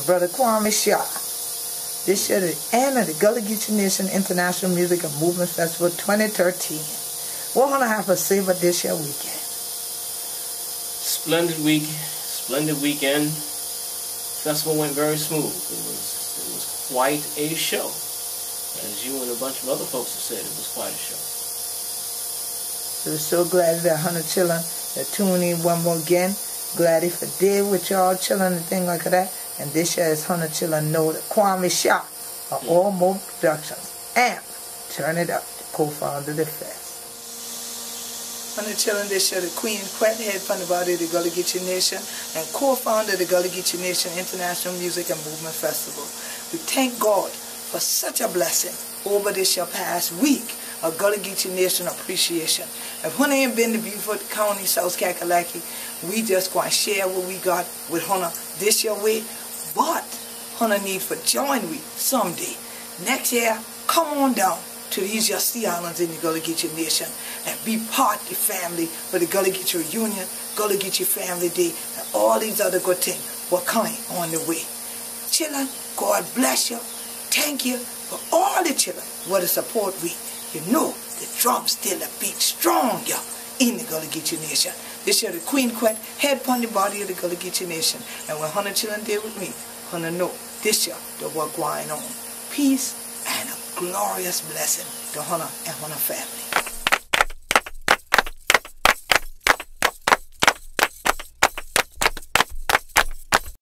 Brother Kwame Shaw. This year, the end of the Gullah Geechee Nation International Music and Movement Festival 2013. What gonna have to say this year weekend? Splendid week, splendid weekend. Festival went very smooth. It was it was quite a show. As you and a bunch of other folks have said, it was quite a show. We're so glad that Hunter children that tune in one more again. Glad if I did with y'all chilling and thing like that. And this year is Hunter Chillin' know that Kwame Shaw of All Mo Productions. And turn it up, the co-founder of the fest. Hunter Chillin' this year, the Queen Quet head from the body of the Gullah Geechee Nation and co-founder of the Gullah Geechee Nation International Music and Movement Festival. We thank God for such a blessing over this year past week of Gullah Geechee Nation appreciation. If Hunter ain't been to Beaufort County, South Kakalaki, we just going to share what we got with Hunter this year week. But Hunter need for join we someday. Next year, come on down to these Yasti Islands in the Gullah Geechee Nation and be part of the family for the Gullah Geechee Reunion, Gullah Geechee Family Day, and all these other good things were coming on the way. Children, God bless you. Thank you for all the children what a support we. You know the drum still a beat stronger in the Gullah Geechee Nation. This year the Queen Quet head upon the body of the Gullah Geechee Nation. And when Hunter children there with me, Hunter know this year the work going on. Peace and a glorious blessing to Hunter and Hunter family.